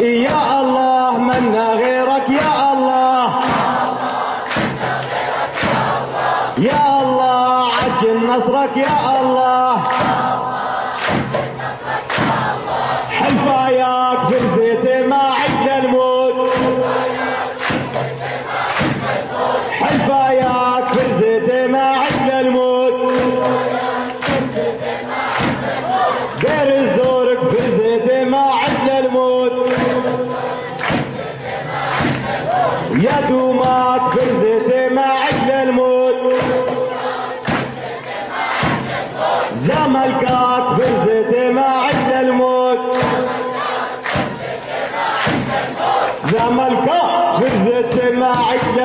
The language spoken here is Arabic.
يا الله منا غيرك يا الله. يا الله عجل نصرك يا الله. يا دومات فرزيتي ما عد الموت. زملكات ما الموت. زملكات ما عد